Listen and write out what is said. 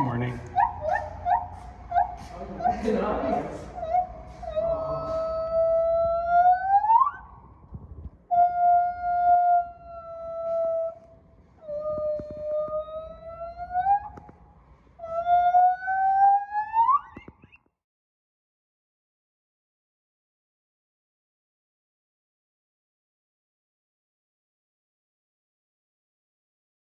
morning.